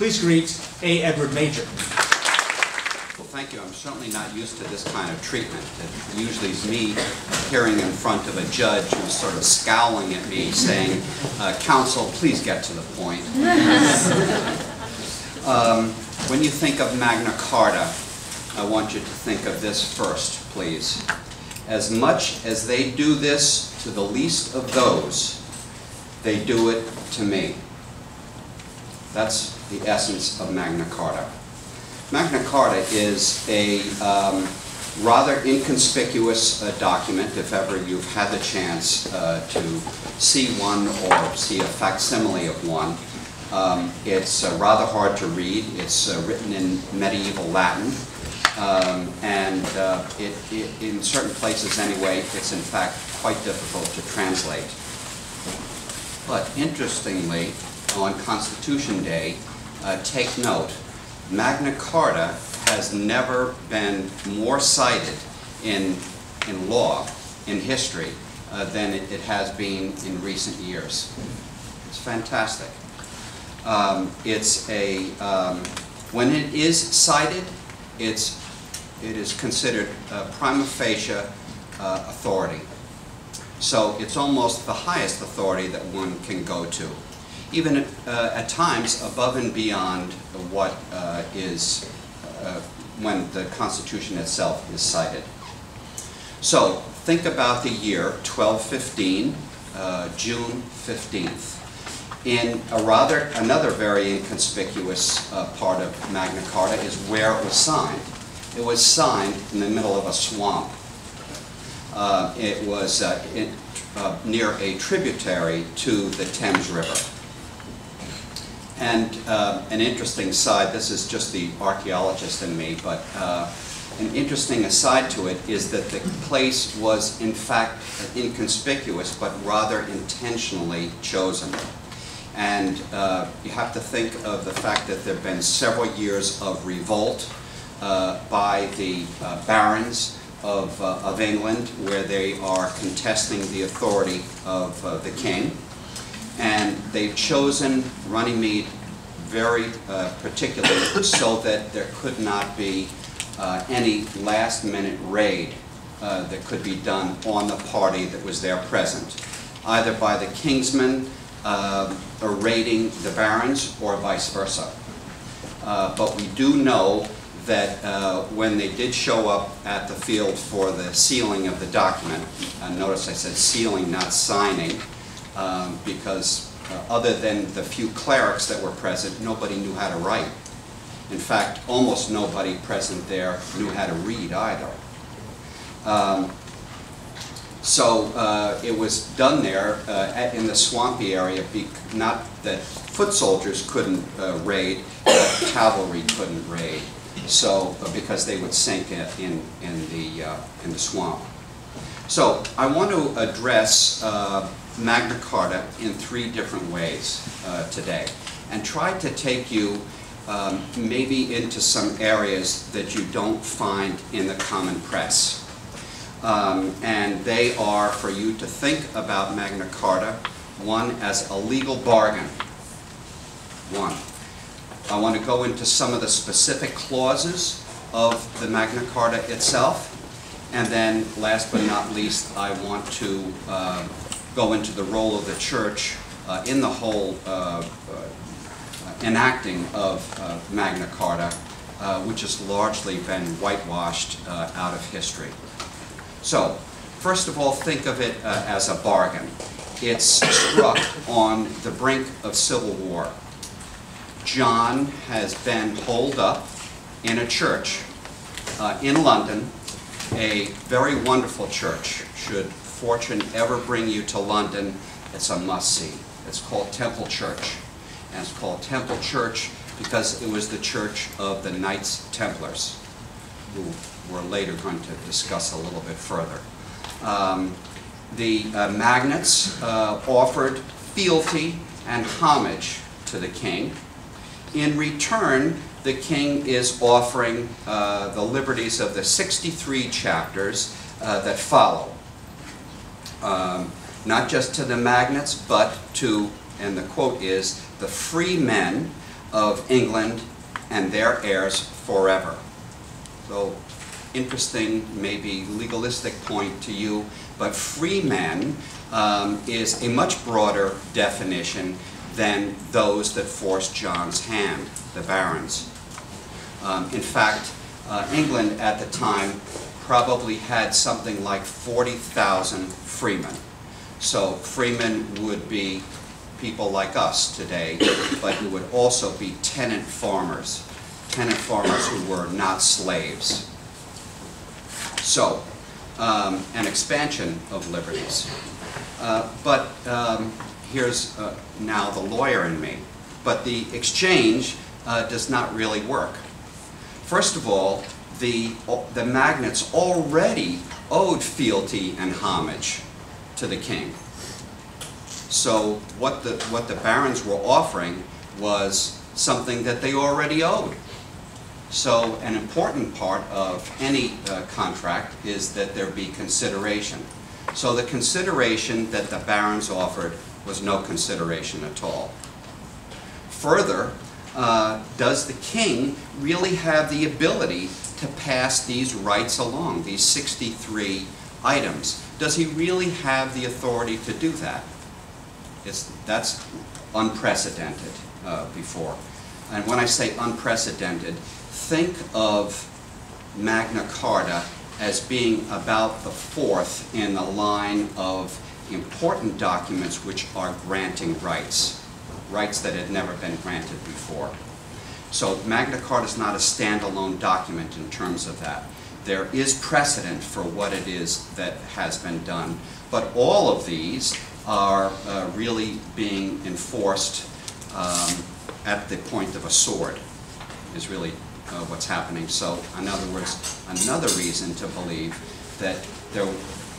Please greet A. Edward Major. Well, thank you. I'm certainly not used to this kind of treatment. It usually is me appearing in front of a judge who's sort of scowling at me, saying, uh, "Counsel, please get to the point." Um, When you think of Magna Carta, I want you to think of this first, please. As much as they do this to the least of those, they do it to me. That's the essence of Magna Carta. Magna Carta is a um, rather inconspicuous uh, document, if ever you've had the chance uh, to see one or see a facsimile of one. Um, It's uh, rather hard to read. It's uh, written in medieval Latin. Um, And uh, it, it- in certain places anyway, it's in fact quite difficult to translate. But interestingly, on Constitution Day, uh, take note, Magna Carta has never been more cited in, in law, in history, uh, than it it has been in recent years. It's fantastic. Um, It's a, um, when it is cited, it's, it is considered uh, prima facie uh, authority. So it's almost the highest authority that one can go to, even uh, at times above and beyond what uh, is, uh, when the Constitution itself is cited. So think about the year 1215, uh, June 15th. In a rather, another very inconspicuous uh, part of Magna Carta is where it was signed. It was signed in the middle of a swamp. Uh, It was uh, in- uh, near a tributary to the Thames River. And uh, an interesting side, this is just the archaeologist in me, but uh, an interesting aside to it is that the place was in fact inconspicuous, but rather intentionally chosen. And uh, you have to think of the fact that there have been several years of revolt uh, by the uh, barons of, uh, of England, where they are contesting the authority of the king. And they've chosen Runnymede very uh, particularly so that there could not be uh, any last-minute raid uh, that could be done on the party that was there present, either by the kingsmen uh, or raiding the barons or vice versa. Uh, But we do know that uh, when they did show up at the field for the sealing of the document, uh, notice I said sealing, not signing, um, because uh, other than the few clerics that were present, nobody knew how to write. In fact, almost nobody present there knew how to read either. Um, So uh, it was done there uh, at- in the swampy area, not that foot soldiers couldn't uh, raid, but cavalry couldn't raid, so, uh, because they would sink in, in in the, uh, in the swamp. So I want to address uh, Magna Carta in three different ways uh, today, and try to take you um, maybe into some areas that you don't find in the common press. Um, And they are for you to think about Magna Carta, one, as a legal bargain. One. I want to go into some of the specific clauses of the Magna Carta itself. And then, last but not least, I want to uh, go into the role of the church uh, in the whole uh, uh, enacting of uh, Magna Carta, uh, which has largely been whitewashed out of history. So, first of all, think of it as a bargain. It's struck on the brink of civil war. John has been holed up in a church in London, a very wonderful church. Should fortune ever bring you to London, it's a must-see. It's called Temple Church. And it's called Temple Church because it was the church of the Knights Templars who we're later going to discuss a little bit further. Um, The uh, magnates uh, offered fealty and homage to the king. In return, the king is offering uh, the liberties of the 63 chapters uh, that follow. Um, Not just to the magnates, but to, and the quote is, "the free men of England and their heirs forever. So, interesting, maybe legalistic point to you, but freemen um, is a much broader definition than those that forced John's hand, the barons. Um, in fact, uh, England at the time probably had something like 40,000 freemen. So freemen would be people like us today, but who would also be tenant farmers, tenant farmers who were not slaves. So, um, an expansion of liberties. Uh, but um, here's uh, now the lawyer in me. But the exchange uh, does not really work. First of all, the, the magnates already owed fealty and homage to the king. So what the, what the barons were offering was something that they already owed. So an important part of any uh, contract is that there be consideration. So the consideration that the barons offered was no consideration at all. Further, uh, does the king really have the ability to pass these rights along, these 63 items? Does he really have the authority to do that? It's, that's unprecedented uh, before. And when I say unprecedented, think of Magna Carta as being about the fourth in the line of important documents which are granting rights, rights that had never been granted before. So Magna Carta is not a standalone document in terms of that. There is precedent for what it is that has been done, but all of these are uh, really being enforced um, at the point of a sword, is really uh, what's happening. So, in other words, another reason to believe that there,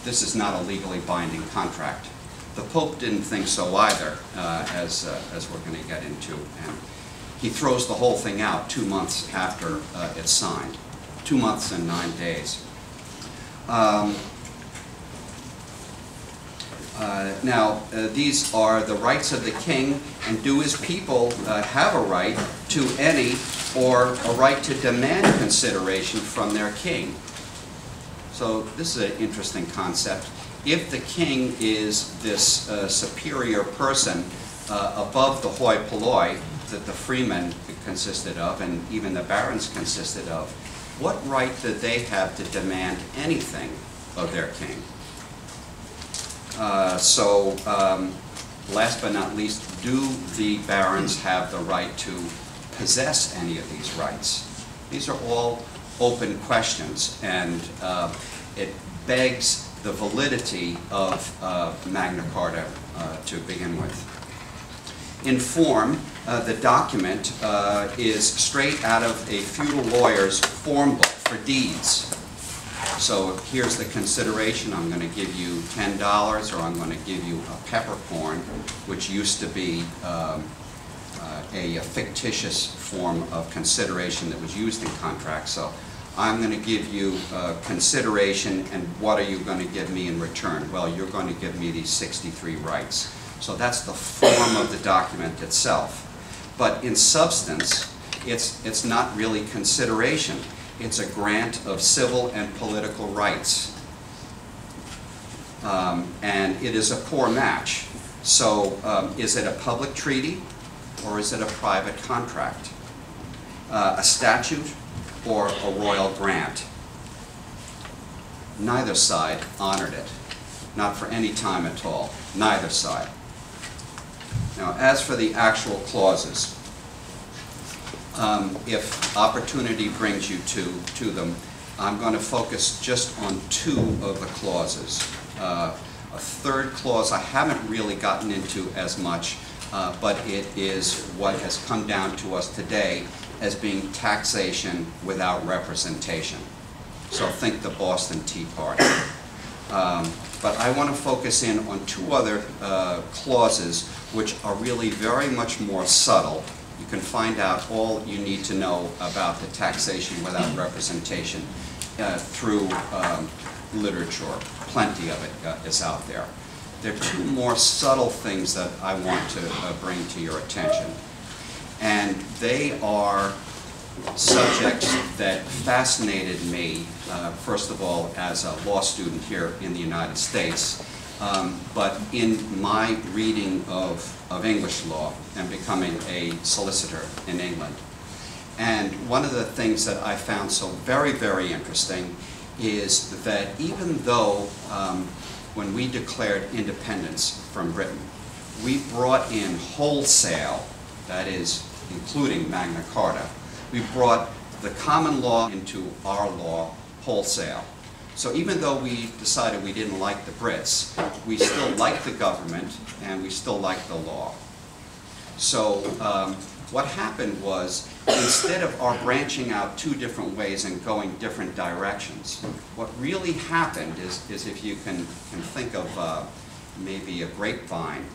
this is not a legally binding contract. The Pope didn't think so either, uh, as, uh, as we're going to get into. And he throws the whole thing out two months after uh, it's signed. Two months and nine days. Um, uh, now, uh, these are the rights of the king, and do his people uh, have a right to any or a right to demand consideration from their king? So this is an interesting concept. If the king is this uh, superior person uh, above the hoi polloi that the freemen consisted of, and even the barons consisted of, what right did they have to demand anything of their king? Uh, so, um, last but not least, do the barons have the right to possess any of these rights? These are all open questions, and uh, it begs the validity of uh, Magna Carta uh, to begin with. In form, uh, the document is straight out of a feudal lawyer's form book for deeds. So here's the consideration. I'm going to give you $10 or I'm going to give you a peppercorn, which used to be um, uh, a, a, fictitious form of consideration that was used in contracts. So I'm going to give you uh, consideration and what are you going to give me in return? Well, you're going to give me these 63 rights. So that's the form of the document itself. But in substance, it's, it's not really consideration. It's a grant of civil and political rights. Um, and it is a poor match. So um, is it a public treaty or is it a private contract? Uh, a statute or a royal grant? Neither side honored it. Not for any time at all. Neither side. Now, as for the actual clauses, um, if opportunity brings you to, to them, I'm going to focus just on two of the clauses. Uh, a third clause I haven't really gotten into as much, uh, but it is what has come down to us today as being taxation without representation. So think the Boston Tea Party. Um, but I want to focus in on two other uh, clauses which are really very much more subtle you can find out all you need to know about the taxation without representation uh, through um, literature. Plenty of it uh, is out there. There are two more subtle things that I want to uh, bring to your attention. And they are subjects that fascinated me, uh, first of all, as a law student here in the United States, um, but in my reading of, of English law and becoming a solicitor in England. And one of the things that I found so very, very interesting is that even though um, when we declared independence from Britain, we brought in wholesale, that is, including Magna Carta, we brought the common law into our law wholesale. So even though we decided we didn't like the Brits, we still liked the government and we still liked the law. So um, what happened was, instead of our branching out two different ways and going different directions, what really happened is, is if you can, can think of uh, maybe a grapevine,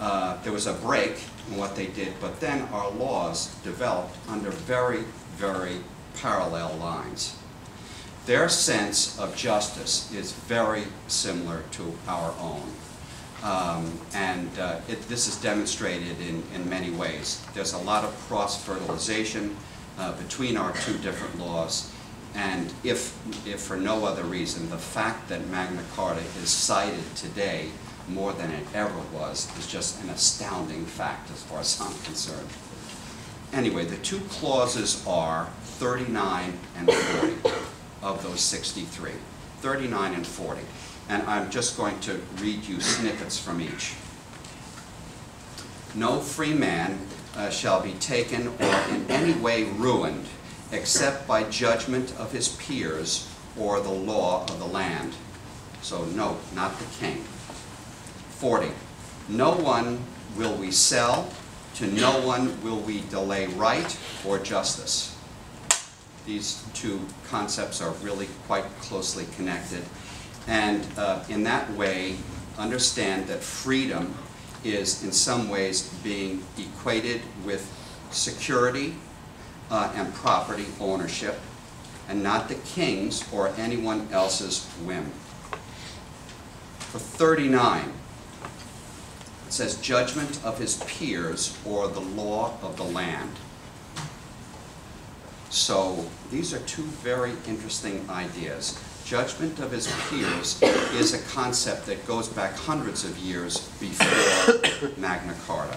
uh, there was a break in what they did, but then our laws developed under very, very parallel lines. Their sense of justice is very similar to our own. Um, and uh, it, this is demonstrated in, in many ways. There's a lot of cross-fertilization uh, between our two different laws, and if, if for no other reason, the fact that Magna Carta is cited today more than it ever was is just an astounding fact as far as I'm concerned. Anyway, the two clauses are 39 and 40 of those 63. 39 and 40 and I'm just going to read you snippets from each. No free man uh, shall be taken or in any way ruined except by judgment of his peers or the law of the land. So no, not the king. 40. No one will we sell, to no one will we delay right or justice. These two concepts are really quite closely connected. And uh, in that way, understand that freedom is in some ways being equated with security uh, and property ownership, and not the king's or anyone else's whim. For 39, it says judgment of his peers or the law of the land. So these are two very interesting ideas judgment of his peers is a concept that goes back hundreds of years before Magna Carta.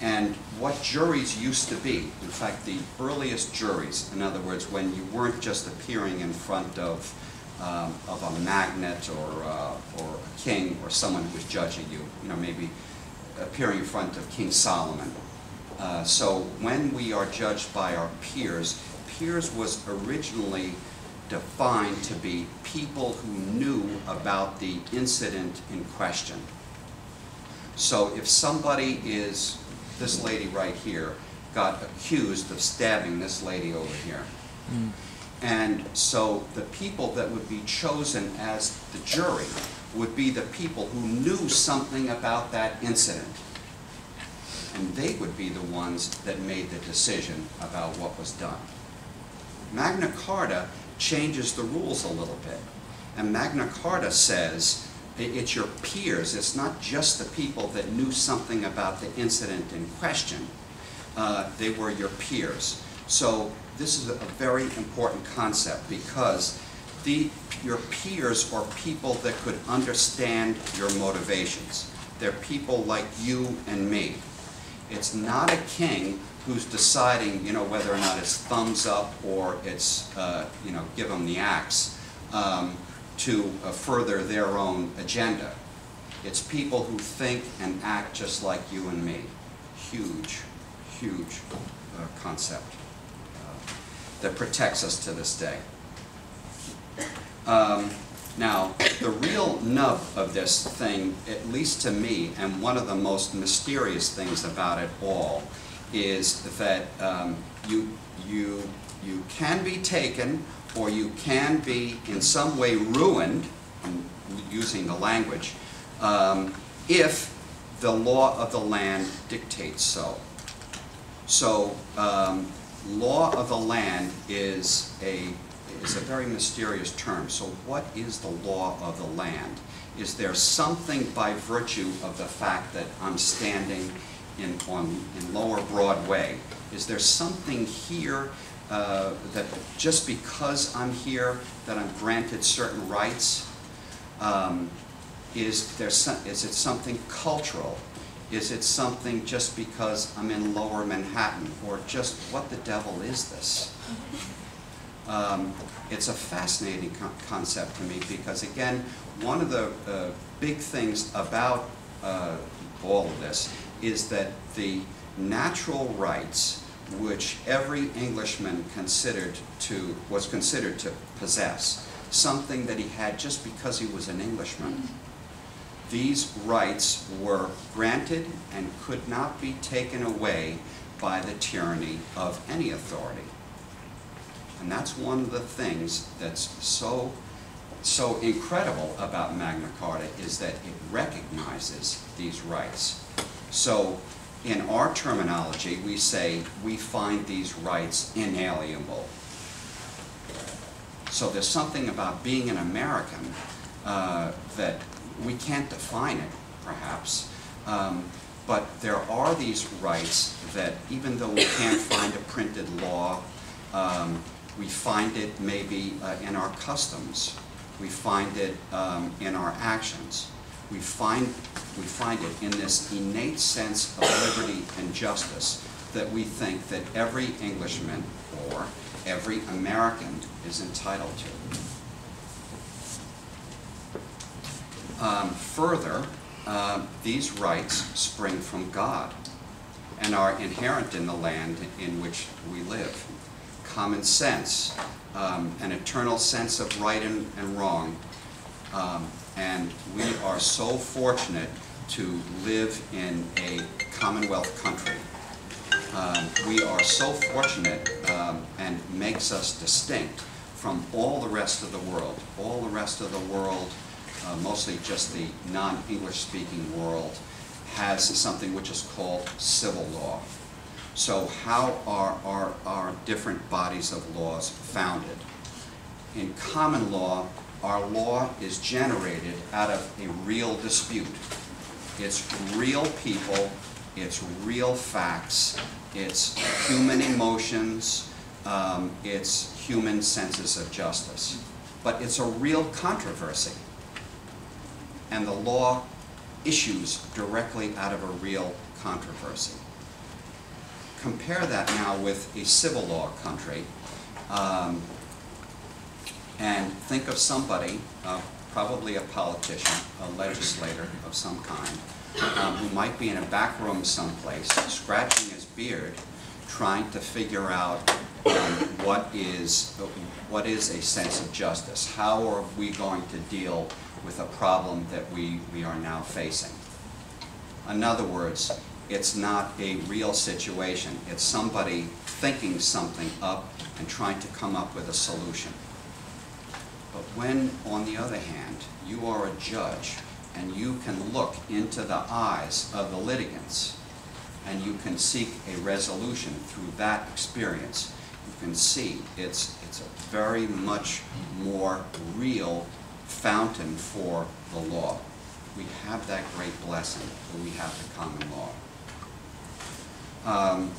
And what juries used to be, in fact, the earliest juries, in other words, when you weren't just appearing in front of, um, of a magnate or, uh, or a king or someone who was judging you, you know, maybe appearing in front of King Solomon. Uh, so when we are judged by our peers, peers was originally defined to be people who knew about the incident in question. So if somebody is, this lady right here, got accused of stabbing this lady over here. Mm. And so the people that would be chosen as the jury would be the people who knew something about that incident. And they would be the ones that made the decision about what was done. Magna Carta changes the rules a little bit. And Magna Carta says it's your peers, it's not just the people that knew something about the incident in question. Uh, they were your peers. So this is a very important concept because the, your peers are people that could understand your motivations. They're people like you and me. It's not a king who's deciding, you know, whether or not it's thumbs up or it's, uh, you know, give them the axe um, to uh, further their own agenda. It's people who think and act just like you and me. Huge, huge uh, concept uh, that protects us to this day. Um, now, the real nub of this thing, at least to me, and one of the most mysterious things about it all, is that um, you, you, you can be taken or you can be in some way ruined, using the language, um, if the law of the land dictates so. So um, law of the land is a, is a very mysterious term. So what is the law of the land? Is there something by virtue of the fact that I'm standing in, on, in Lower Broadway Is there something here uh, that just because I'm here, that I'm granted certain rights? Um, Is there some, is it something cultural? Is it something just because I'm in lower Manhattan? Or just, what the devil is this? Um, It's a fascinating con- concept to me because, again, one of the uh, big things about uh, all of this is that the natural rights which every Englishman considered to, was considered to possess, something that he had just because he was an Englishman, these rights were granted and could not be taken away by the tyranny of any authority. And that's one of the things that's so, so incredible about Magna Carta is that it recognizes these rights. So in our terminology, we say we find these rights inalienable. So there's something about being an American uh, that we can't define it, perhaps, um, but there are these rights that even though we can't find a printed law, um, we find it maybe uh, in our customs, we find it um, in our actions. We find, we find it in this innate sense of liberty and justice that we think that every Englishman or every American is entitled to. Um, further, uh, these rights spring from God and are inherent in the land in which we live. Common sense, um, an eternal sense of right and, and wrong, um, and we are so fortunate to live in a Commonwealth country. Um, we are so fortunate um, and makes us distinct from all the rest of the world. All the rest of the world uh, mostly just the non-English speaking world, has something which is called civil law. So how are our, different bodies of laws founded? In common law, our law is generated out of a real dispute. It's real people, it's real facts, it's human emotions, um, it's human senses of justice. But it's a real controversy and the law issues directly out of a real controversy. Compare that now with a civil law country, um, and think of somebody, uh, probably a politician, a legislator of some kind, um, who might be in a back room someplace, scratching his beard, trying to figure out um, what is what is a sense of justice. How are we going to deal with a problem that we, we are now facing. In other words, it's not a real situation. It's somebody thinking something up and trying to come up with a solution. But when, on the other hand, you are a judge and you can look into the eyes of the litigants and you can seek a resolution through that experience, you can see it's, it's a very much more real fountain for the law. We have that great blessing that we have the common law. Um,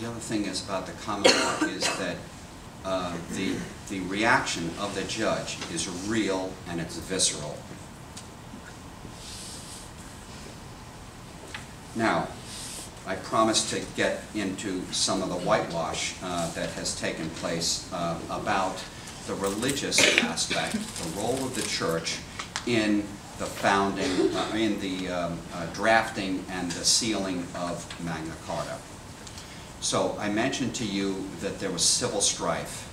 the other thing is about the common law is that uh, the, the reaction of the judge is real and it's visceral. Now, I promised to get into some of the whitewash uh, that has taken place uh, about the religious aspect, the role of the church in the founding, uh, in the um, uh, drafting and the sealing of Magna Carta. So I mentioned to you that there was civil strife.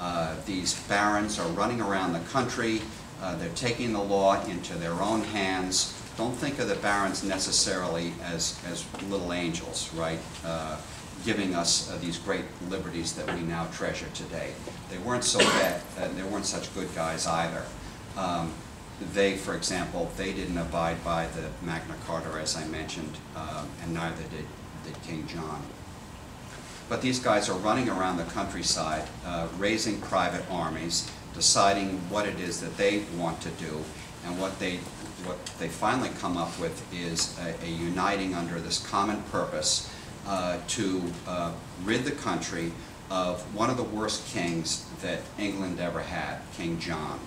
Uh, these barons are running around the country. Uh, they're taking the law into their own hands don't think of the barons necessarily as, as little angels, right? Uh, giving us uh, these great liberties that we now treasure today. They weren't so bad, uh, they weren't such good guys either. Um, they, for example, they didn't abide by the Magna Carta, as I mentioned, um, and neither did, did King John. But these guys are running around the countryside, uh, raising private armies, deciding what it is that they want to do, and what they what they finally come up with is a, a uniting under this common purpose uh, to uh, rid the country of one of the worst kings that England ever had, King John.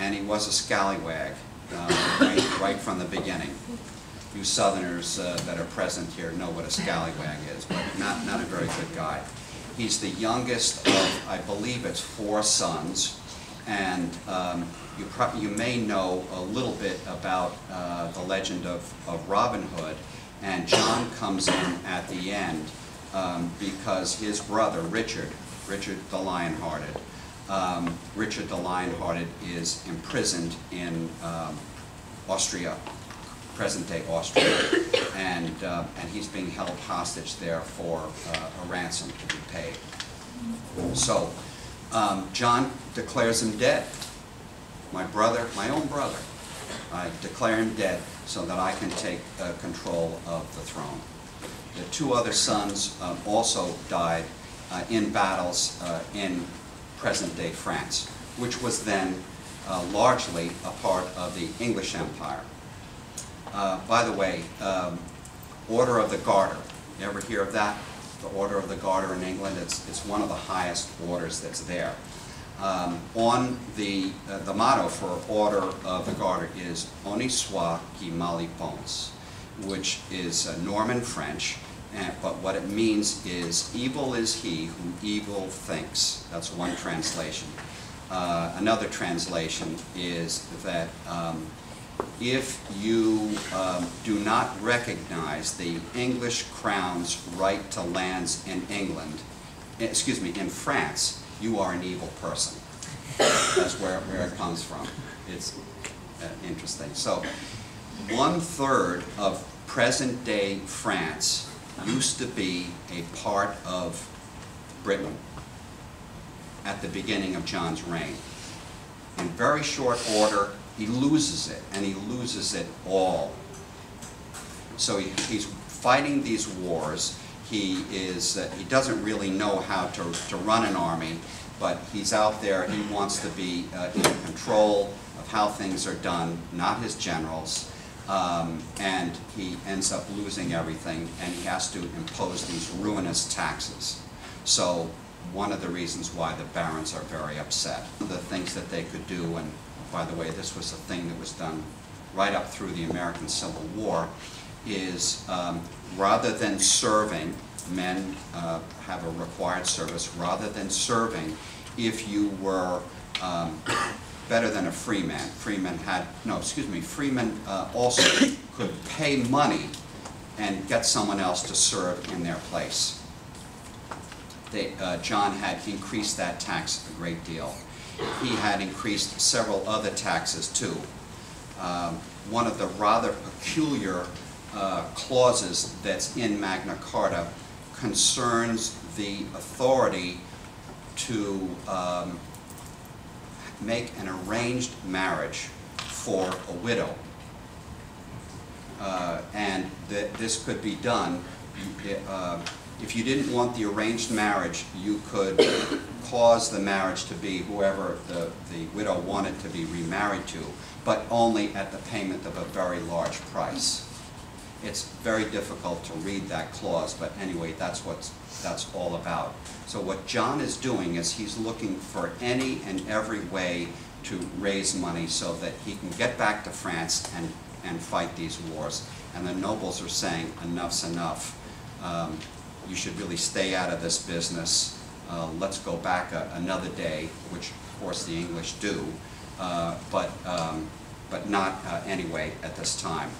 And he was a scallywag uh, right, right from the beginning. You Southerners uh, that are present here know what a scallywag is, but not, not a very good guy. He's the youngest of, I believe it's four sons, and um, you, you may know a little bit about uh, the legend of, of Robin Hood, and John comes in at the end um, because his brother, Richard, Richard the Lionhearted, um, Richard the Lionhearted is imprisoned in um, Austria, present-day Austria, and, uh, and he's being held hostage there for uh, a ransom to be paid. So, um, John declares him dead. My brother, my own brother, I declare him dead so that I can take uh, control of the throne. The two other sons um, also died uh, in battles uh, in present-day France, which was then uh, largely a part of the English Empire. Uh, By the way, um, Order of the Garter, you ever hear of that? The Order of the Garter in England, it's, it's one of the highest orders that's there. Um, On the, uh, the motto for Order of the Garter is Honi soit qui mal y pense, which is uh, Norman French, and, but what it means is evil is he who evil thinks. That's one translation. Uh, another translation is that um, if you um, do not recognize the English crown's right to lands in England, excuse me, in France, you are an evil person. That's where, where it comes from. It's uh, interesting. So, one third of present day France used to be a part of Britain at the beginning of John's reign. In very short order, he loses it, and he loses it all. So he, he's fighting these wars. He is, uh, he doesn't really know how to, to run an army, but he's out there, he wants to be uh, in control of how things are done, not his generals. Um, and he ends up losing everything, and he has to impose these ruinous taxes. So one of the reasons why the barons are very upset. The things that they could do, and by the way, this was a thing that was done right up through the American Civil War, is um, rather than serving, men uh, have a required service, rather than serving, if you were um, better than a freeman, freeman had, no, excuse me, freeman uh, also could pay money and get someone else to serve in their place they, uh, John had increased that tax a great deal. He had increased several other taxes too. Um, one of the rather peculiar uh, clauses that's in Magna Carta concerns the authority to um, make an arranged marriage for a widow. Uh, and that this could be done uh, if you didn't want the arranged marriage, you could cause the marriage to be whoever the, the widow wanted to be remarried to, but only at the payment of a very large price. It's very difficult to read that clause, but anyway, that's what that's all about. So what John is doing is he's looking for any and every way to raise money so that he can get back to France and, and fight these wars. And the nobles are saying, enough's enough. Um, you should really stay out of this business. Uh, let's go back a, another day, which of course the English do, uh, but, um, but not uh, anyway at this time.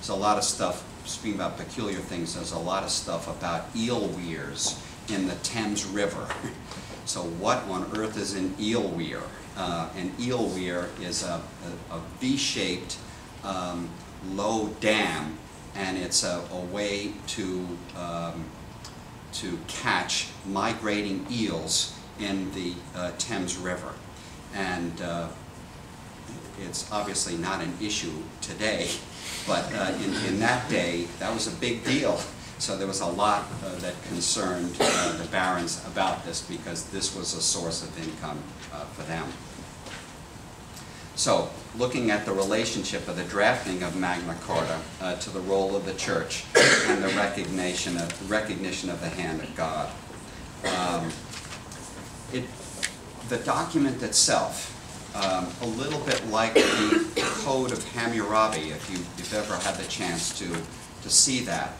There's a lot of stuff, speaking about peculiar things, there's a lot of stuff about eel weirs in the Thames River. so what on earth is an eel weir? Uh, an eel weir is a, a, a V-shaped um, low dam, and it's a, a way to um, to catch migrating eels in the uh, Thames River. And uh, it's obviously not an issue today, but uh, in, in that day, that was a big deal. So there was a lot uh, that concerned uh, the barons about this because this was a source of income uh, for them. So, looking at the relationship of the drafting of Magna Carta uh, to the role of the church and the recognition of, recognition of the hand of God. Um, It, the document itself, um, a little bit like the Code of Hammurabi, if you, you've ever had the chance to, to see that.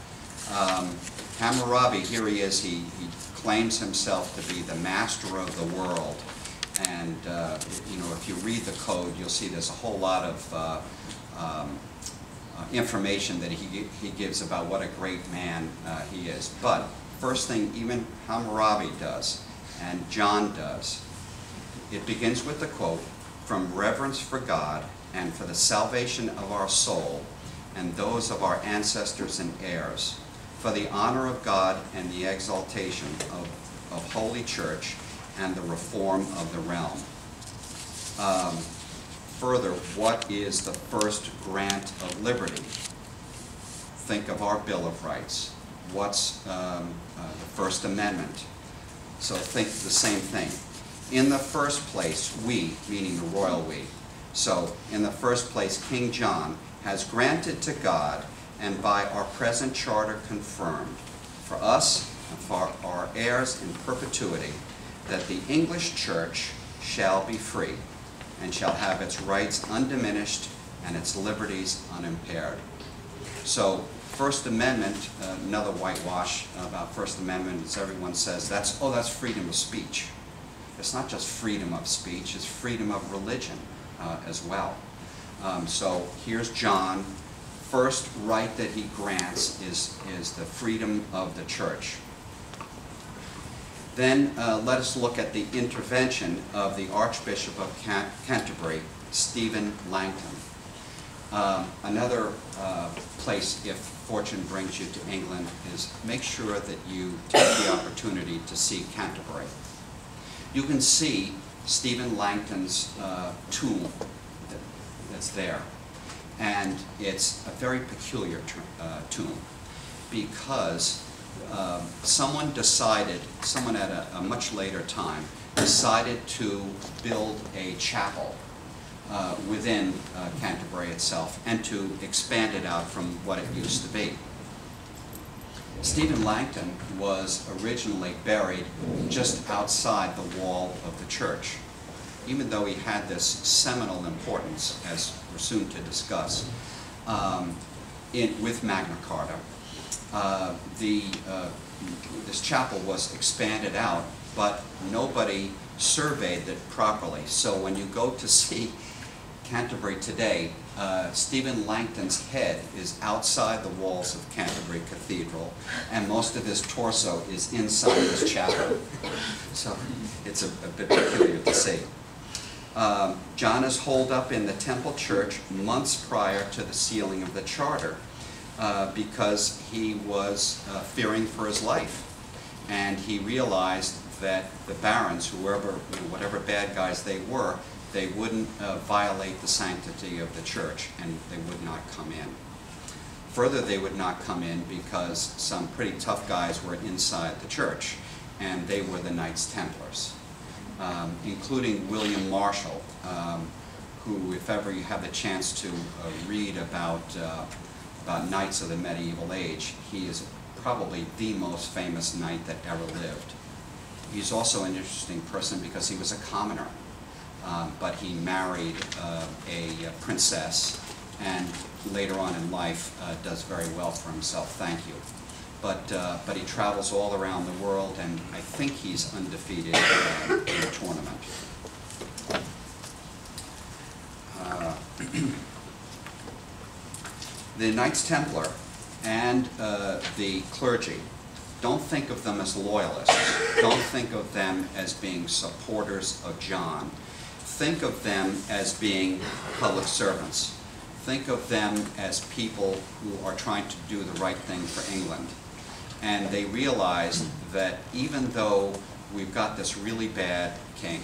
Um, Hammurabi, here he is, he, he claims himself to be the master of the world. And, uh, you know, if you read the code, you'll see there's a whole lot of uh, um, uh, information that he, he gives about what a great man uh, he is. But first thing even Hammurabi does, and John does, it begins with the quote, "From reverence for God and for the salvation of our soul and those of our ancestors and heirs, for the honor of God and the exaltation of, of Holy Church and the reform of the realm." Um, Further, what is the first grant of liberty? Think of our Bill of Rights. What's um, uh, the First Amendment? So think the same thing. In the first place, we, meaning the royal we, so in the first place, King John has granted to God and by our present charter confirmed for us and for our heirs in perpetuity that the English church shall be free and shall have its rights undiminished and its liberties unimpaired. So, First Amendment, uh, another whitewash about First Amendment is everyone says that's, oh, that's freedom of speech. It's not just freedom of speech, it's freedom of religion uh, as well. Um, So here's John, first right that he grants is, is the freedom of the church. Then uh, let us look at the intervention of the Archbishop of Can- Canterbury, Stephen Langton. Um, Another uh, place, if fortune brings you to England, is make sure that you take the opportunity to see Canterbury. You can see Stephen Langton's uh, tomb that's there. And it's a very peculiar uh, tomb because um, someone decided, someone at a, a much later time, decided to build a chapel uh, within uh, Canterbury itself and to expand it out from what it used to be. Stephen Langton was originally buried just outside the wall of the church. Even though he had this seminal importance, as we're soon to discuss, um, in, with Magna Carta, uh, the, uh, this chapel was expanded out, but nobody surveyed it properly. So when you go to see Canterbury today, uh, Stephen Langton's head is outside the walls of Canterbury Cathedral, and most of his torso is inside this chapel. So it's a, a bit peculiar to see. Um, John is holed up in the Temple Church months prior to the sealing of the charter uh, because he was uh, fearing for his life. And he realized that the barons, whoever, whatever bad guys they were, they wouldn't uh, violate the sanctity of the church and they would not come in. Further, they would not come in because some pretty tough guys were inside the church, and they were the Knights Templars, um, including William Marshall, um, who, if ever you have the chance to uh, read about, uh, about knights of the medieval age, he is probably the most famous knight that ever lived. He's also an interesting person because he was a commoner, um, but he married uh, a princess and later on in life uh, does very well for himself, thank you. But, uh, but he travels all around the world and I think he's undefeated uh, in the tournament. Uh, The Knights Templar and uh, the clergy, don't think of them as loyalists. Don't think of them as being supporters of John. Think of them as being public servants. Think of them as people who are trying to do the right thing for England. And they realized that even though we've got this really bad king,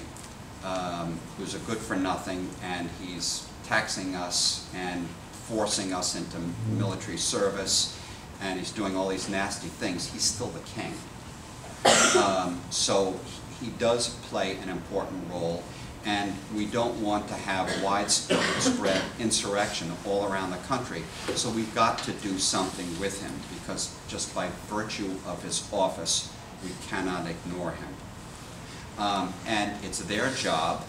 um, who's a good for nothing, and he's taxing us and forcing us into military service, and he's doing all these nasty things, he's still the king. Um, So he does play an important role, and we don't want to have widespread insurrection all around the country. So we've got to do something with him, because just by virtue of his office, we cannot ignore him. Um, And it's their job,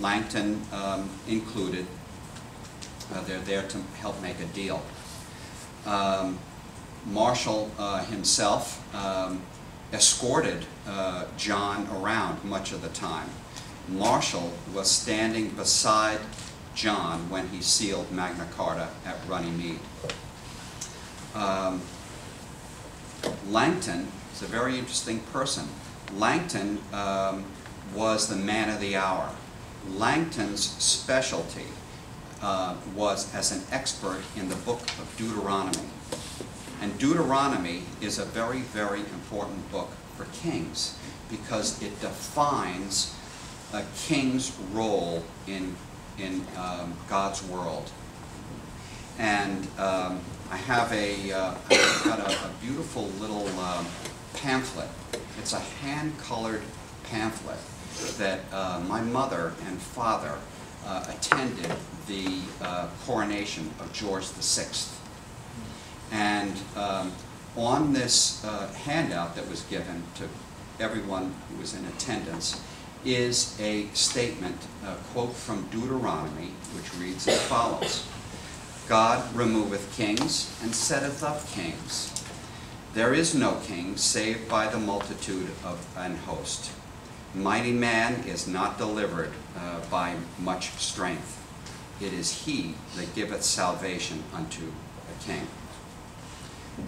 Langton um, included, uh, they're there to help make a deal. Um, Marshall uh, himself um, escorted uh, John around much of the time. Marshall was standing beside John when he sealed Magna Carta at Runnymede. Um, Langton is a very interesting person. Langton um, was the man of the hour. Langton's specialty uh, was as an expert in the book of Deuteronomy. And Deuteronomy is a very, very important book for kings because it defines a king's role in, in um, God's world. And um, I have a, uh, I've got a, a beautiful little um, pamphlet. It's a hand-colored pamphlet that uh, my mother and father uh, attended the uh, coronation of George VI. And um, on this uh, handout that was given to everyone who was in attendance is a statement, a quote from Deuteronomy, which reads as follows. God removeth kings and setteth up kings. There is no king save by the multitude of an host. Mighty man is not delivered uh, by much strength. It is he that giveth salvation unto a king.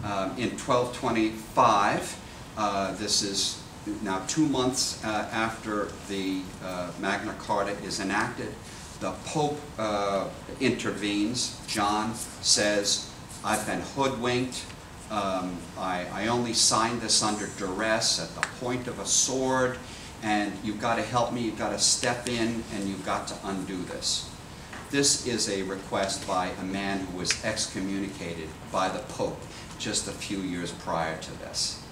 Um, in 1225, uh, this is now two months uh, after the uh, Magna Carta is enacted, the Pope uh, intervenes. John says, I've been hoodwinked. Um, I, I only signed this under duress at the point of a sword, and you've got to help me, you've got to step in, and you've got to undo this. This is a request by a man who was excommunicated by the Pope just a few years prior to this.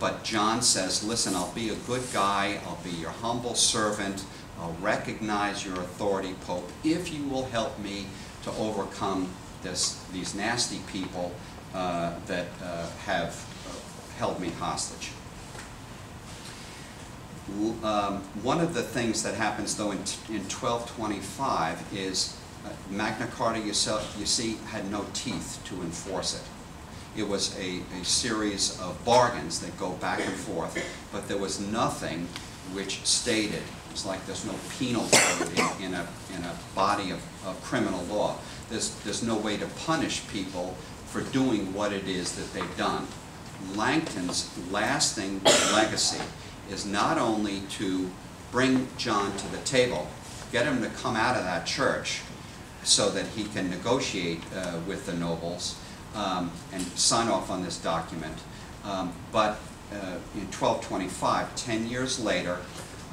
But John says, listen, I'll be a good guy, I'll be your humble servant, I'll recognize your authority, Pope, if you will help me to overcome this, these nasty people uh, that uh, have held me hostage. Um, one of the things that happens though in, in 1225 is uh, Magna Carta, you, you see, had no teeth to enforce it. It was a, a series of bargains that go back and forth, but there was nothing which stated, it's like there's no penal code in, in a, in a body of, of criminal law. There's, there's no way to punish people for doing what it is that they've done. Langton's lasting legacy is not only to bring John to the table, get him to come out of that church so that he can negotiate uh, with the nobles um, and sign off on this document. Um, But uh, in 1225, 10 years later,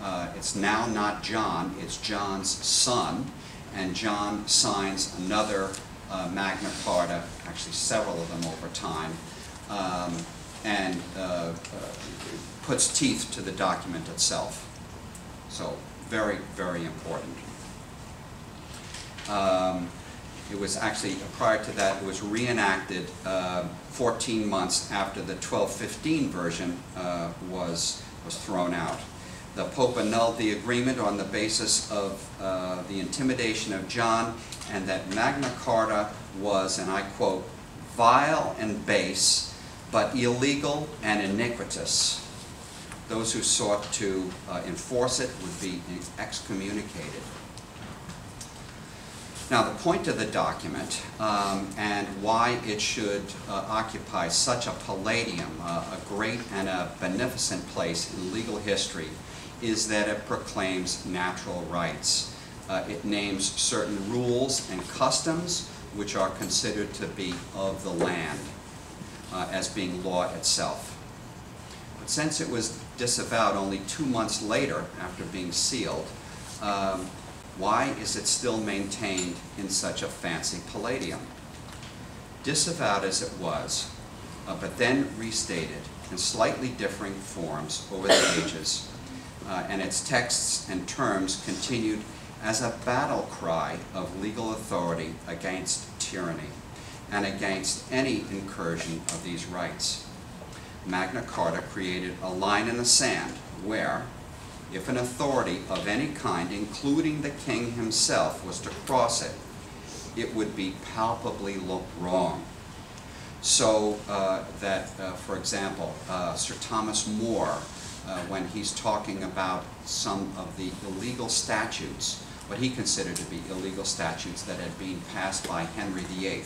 uh, it's now not John, it's John's son, and John signs another uh, Magna Carta, actually several of them over time, um, and uh, uh, puts teeth to the document itself. So, very, very important. Um, It was actually, prior to that, it was reenacted uh, 14 months after the 1215 version uh, was, was thrown out. The Pope annulled the agreement on the basis of uh, the intimidation of John and that Magna Carta was, and I quote, vile and base, but illegal and iniquitous. Those who sought to uh, enforce it would be excommunicated. Now, the point of the document um, and why it should uh, occupy such a palladium, uh, a great and a beneficent place in legal history, is that it proclaims natural rights. Uh, it names certain rules and customs which are considered to be of the land uh, as being law itself. But since it was disavowed only two months later after being sealed, um, why is it still maintained in such a fancy palladium? Disavowed as it was, uh, but then restated in slightly differing forms over the ages, uh, and its texts and terms continued as a battle cry of legal authority against tyranny and against any incursion of these rights. Magna Carta created a line in the sand where, if an authority of any kind, including the king himself, was to cross it, it would be palpably wrong. So uh, that, uh, for example, uh, Sir Thomas More, uh, when he's talking about some of the illegal statutes, what he considered to be illegal statutes that had been passed by Henry VIII,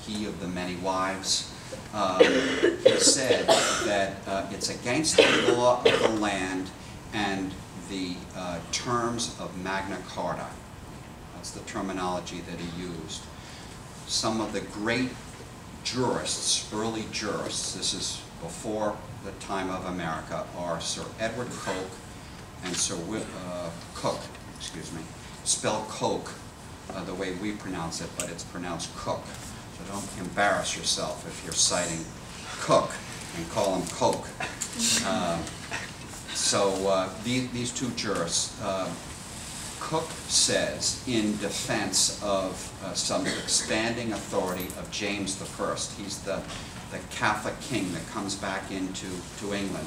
he of the many wives, uh, he said that uh, it's against the law of the land and the uh, terms of Magna Carta. That's the terminology that he used. Some of the great jurists, early jurists, this is before the time of America, are Sir Edward Coke and Sir uh, Cook, excuse me. Spell Coke uh, the way we pronounce it, but it's pronounced Cook. So don't embarrass yourself if you're citing Cook and call him Coke. Um, So uh, the- these two jurists, uh, Cook says in defense of uh, some expanding authority of James I, he's the, the Catholic king that comes back into to England.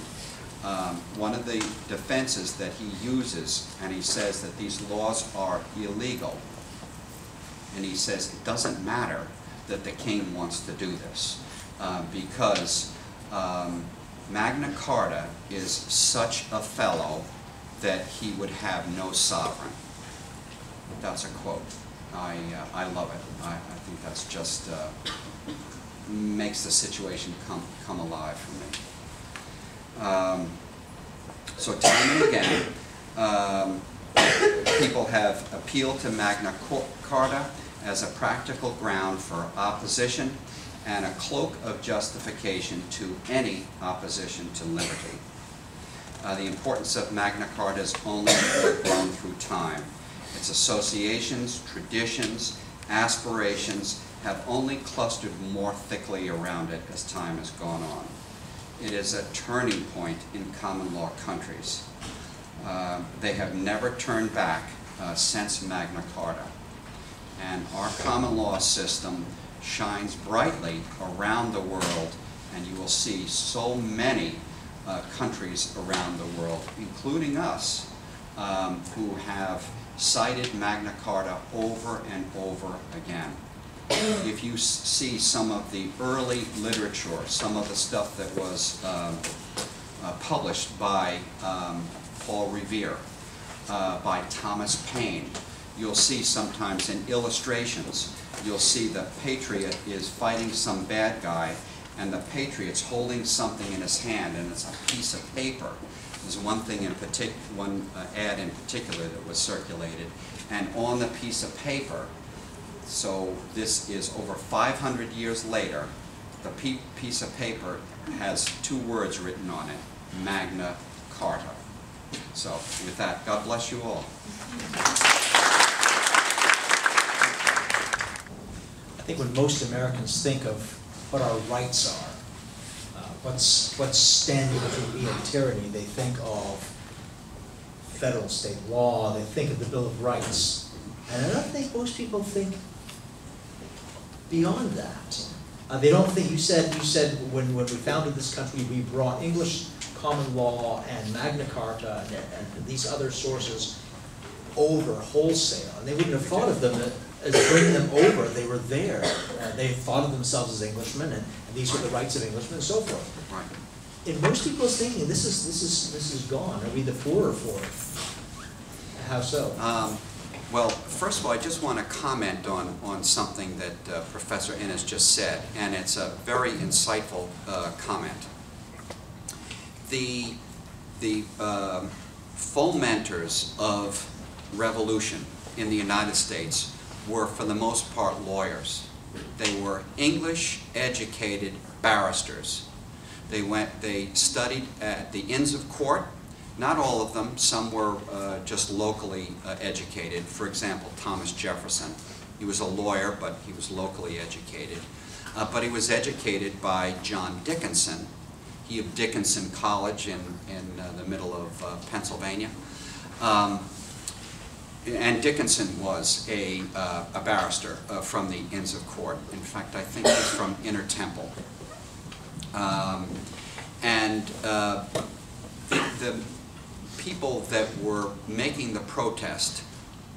Um, one of the defenses that he uses, and he says that these laws are illegal, and he says it doesn't matter that the king wants to do this, uh, because um, Magna Carta is such a fellow that he would have no sovereign. That's a quote. I, uh, I love it. I, I think that's just, uh, makes the situation come, come alive for me. Um, So time and again, um, people have appealed to Magna Carta as a practical ground for opposition and a cloak of justification to any opposition to liberty. Uh, the importance of Magna Carta has only grown through time. Its associations, traditions, aspirations have only clustered more thickly around it as time has gone on. It is a turning point in common law countries. Uh, they have never turned back uh, since Magna Carta. And our common law system shines brightly around the world, and you will see so many uh, countries around the world, including us, um, who have cited Magna Carta over and over again. If you see some of the early literature, some of the stuff that was um, uh, published by um, Paul Revere, uh, by Thomas Paine, you'll see sometimes in illustrations, you'll see the patriot is fighting some bad guy, and the patriot's holding something in his hand, and it's a piece of paper. There's one thing in partic, one uh, ad in particular that was circulated, and on the piece of paper, so this is over 500 years later, the piece of paper has two words written on it, Magna Carta. So with that, God bless you all. Think when most Americans think of what our rights are, uh, what's, what's standing between me and tyranny, they think of federal state law, they think of the Bill of Rights. And I don't think most people think beyond that. Uh, they don't think, you said, you said when, when we founded this country, we brought English common law and Magna Carta and, and these other sources over wholesale, and they wouldn't have thought of them as bringing them over, they were there. Uh, They thought of themselves as Englishmen, and and these were the rights of Englishmen and so forth. Right. In most people's thinking, this is, this is, this is gone, are we the for or for? How so? Um, Well, first of all, I just want to comment on, on something that uh, Professor Innes just said, and it's a very insightful uh, comment. The, the um, fomenters of revolution in the United States were, for the most part, lawyers. They were English-educated barristers. They went, they studied at the Inns of Court, not all of them, some were uh, just locally uh, educated. For example, Thomas Jefferson. He was a lawyer, but he was locally educated. Uh, But he was educated by John Dickinson, he of Dickinson College in, in uh, the middle of uh, Pennsylvania. Um, and Dickinson was a, uh, a barrister uh, from the Inns of Court. In fact, I think he's from Inner Temple. Um, and uh, the, the people that were making the protest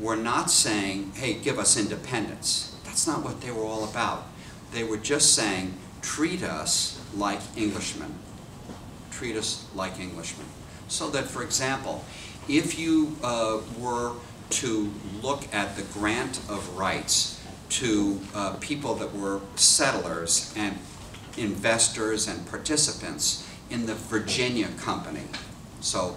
were not saying, hey, give us independence. That's not what they were all about. They were just saying, treat us like Englishmen. Treat us like Englishmen. So that, for example, if you uh, were to look at the grant of rights to uh, people that were settlers and investors and participants in the Virginia Company. So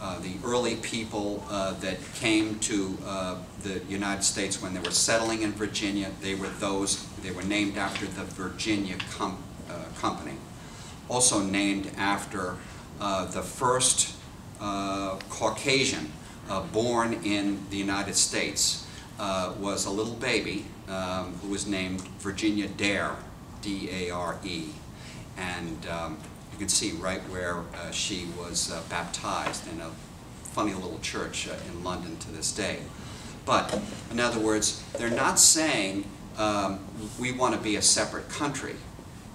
uh, the early people uh, that came to uh, the United States when they were settling in Virginia, they were those, they were named after the Virginia Com uh, Company. Also named after uh, the first Caucasian uh, born in the United States uh, was a little baby um, who was named Virginia Dare, D-A-R-E. And um, you can see right where uh, she was uh, baptized in a funny little church uh, in London to this day. But, in other words, they're not saying um, we want to be a separate country.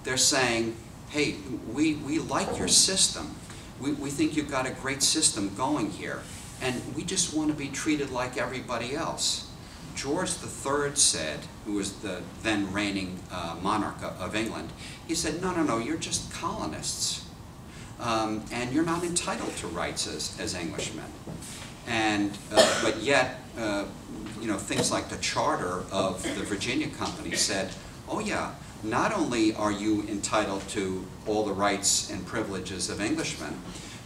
They're saying, hey, we, we like your system. We, we think you've got a great system going here, and we just want to be treated like everybody else. George III said, who was the then reigning uh, monarch of England, he said, no, no, no, you're just colonists. Um, and you're not entitled to rights as, as Englishmen. And, uh, but yet, uh, you know, things like the charter of the Virginia Company said, oh yeah, not only are you entitled to all the rights and privileges of Englishmen,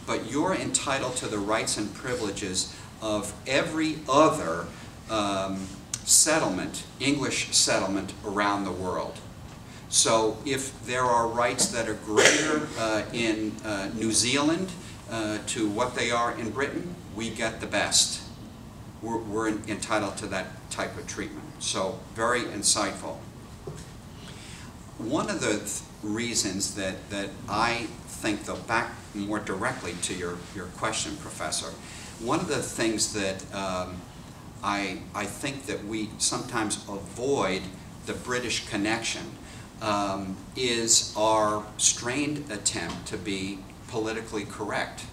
but you're entitled to the rights and privileges of every other um, settlement, English settlement around the world. So if there are rights that are greater uh, in uh, New Zealand uh, to what they are in Britain, we get the best. We're, we're entitled to that type of treatment. So very insightful. One of the th reasons that, that I think, though back more directly to your, your question, Professor, one of the things that um, I, I think that we sometimes avoid the British connection um, is our strained attempt to be politically correct.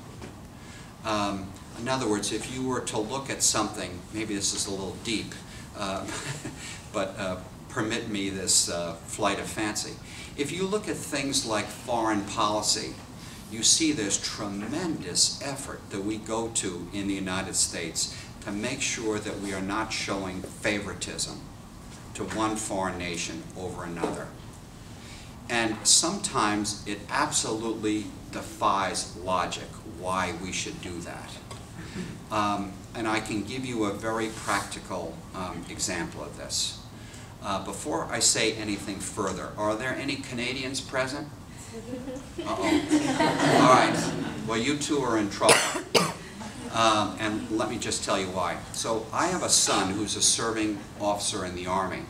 Um, in other words, if you were to look at something, maybe this is a little deep, uh, but uh, permit me this uh, flight of fancy. If you look at things like foreign policy, you see there's tremendous effort that we go to in the United States to make sure that we are not showing favoritism to one foreign nation over another. And sometimes it absolutely defies logic why we should do that. Um, and I can give you a very practical um, example of this. Uh, before I say anything further, are there any Canadians present? Uh-oh. All right. Well, you two are in trouble. Um, and let me just tell you why. So I have a son who's a serving officer in the Army.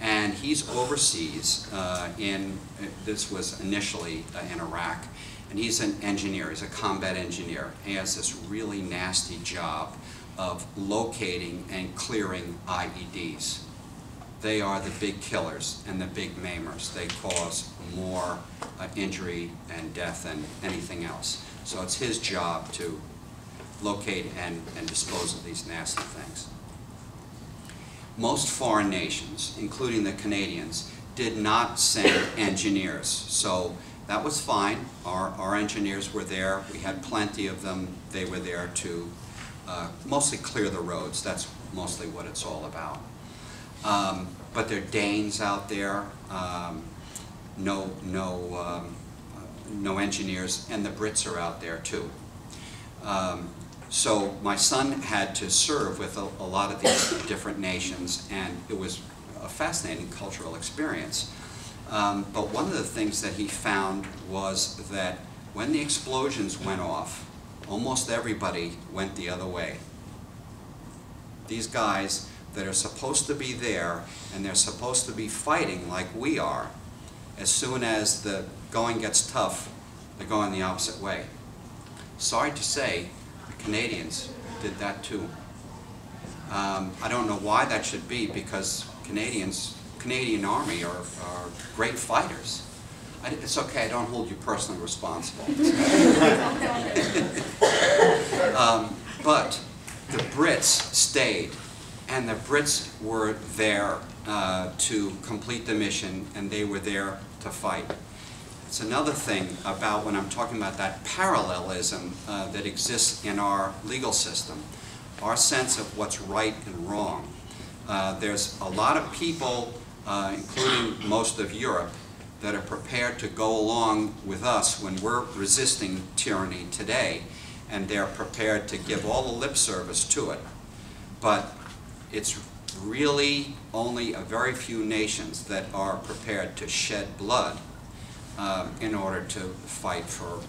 And he's overseas uh, in, this was initially uh, in Iraq. And he's an engineer, he's a combat engineer. He has this really nasty job of locating and clearing IEDs. They are the big killers and the big maimers. They cause more uh, injury and death than anything else. So it's his job to locate and, and dispose of these nasty things. Most foreign nations, including the Canadians, did not send engineers. So that was fine. Our, our engineers were there. We had plenty of them. They were there to uh, mostly clear the roads. That's mostly what it's all about. Um, but there are Danes out there, um, no, no, um, no engineers, and the Brits are out there too. Um, so my son had to serve with a, a lot of these different nations, and it was a fascinating cultural experience. Um, but one of the things that he found was that when the explosions went off, almost everybody went the other way. These guys that are supposed to be there and they're supposed to be fighting like we are, as soon as the going gets tough, they're going the opposite way. Sorry to say, the Canadians did that too. Um, I don't know why that should be, because Canadians, Canadian Army are, are great fighters. I, it's okay, I don't hold you personally responsible. Um, but the Brits stayed, and the Brits were there uh, to complete the mission, and they were there to fight. It's another thing about when I'm talking about that parallelism uh, that exists in our legal system, our sense of what's right and wrong. Uh, there's a lot of people, uh, including most of Europe, that are prepared to go along with us when we're resisting tyranny today, and they're prepared to give all the lip service to it. But it's really only a very few nations that are prepared to shed blood um, in order to fight for,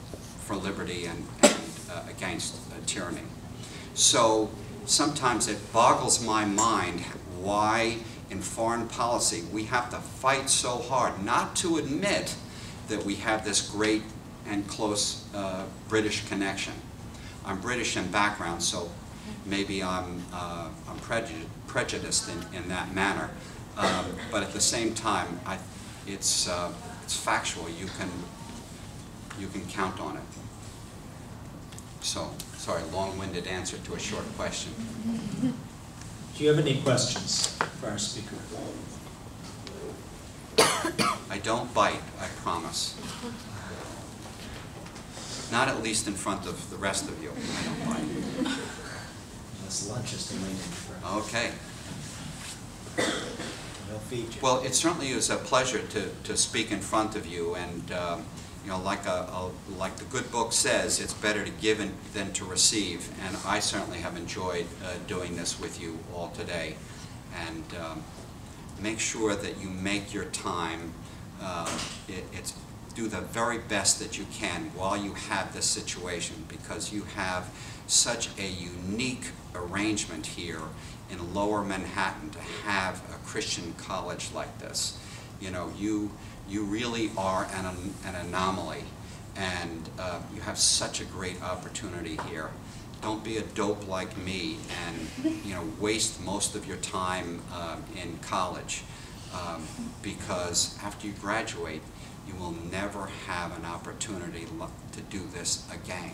for liberty and, and uh, against uh, tyranny. So sometimes it boggles my mind why in foreign policy we have to fight so hard not to admit that we have this great and close uh, British connection. I'm British in background, so maybe I'm, uh, I'm preju- prejudiced in, in that manner. Um, but at the same time, I, it's, uh, it's factual. You can, you can count on it. So, sorry, long-winded answer to a short question. Do you have any questions for our speaker? I don't bite, I promise. Not at least in front of the rest of you, I don't bite. This lunch is for, Okay. they'll feed you. Well, it certainly is a pleasure to, to speak in front of you, and, um, you know, like a, a- like the good book says, it's better to give in- than to receive, and I certainly have enjoyed uh, doing this with you all today. And um, make sure that you make your time, uh, it- it's, do the very best that you can while you have this situation, because you have such a unique arrangement here in lower Manhattan to have a Christian college like this. You know, you, you really are an, an anomaly, and uh, you have such a great opportunity here. Don't be a dope like me and, you know, waste most of your time um, in college, um, because after you graduate, you will never have an opportunity to do this again.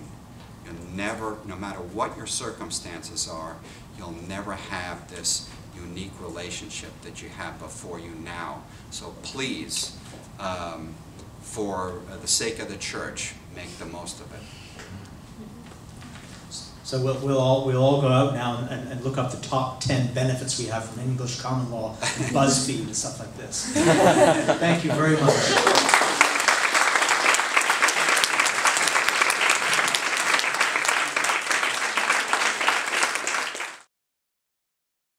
You'll never, no matter what your circumstances are, you'll never have this unique relationship that you have before you now. So please, um, for the sake of the church, make the most of it. So we'll, we'll all, we'll all go out now and- and, look up the top ten benefits we have from English common law, BuzzFeed and stuff like this. Thank you very much.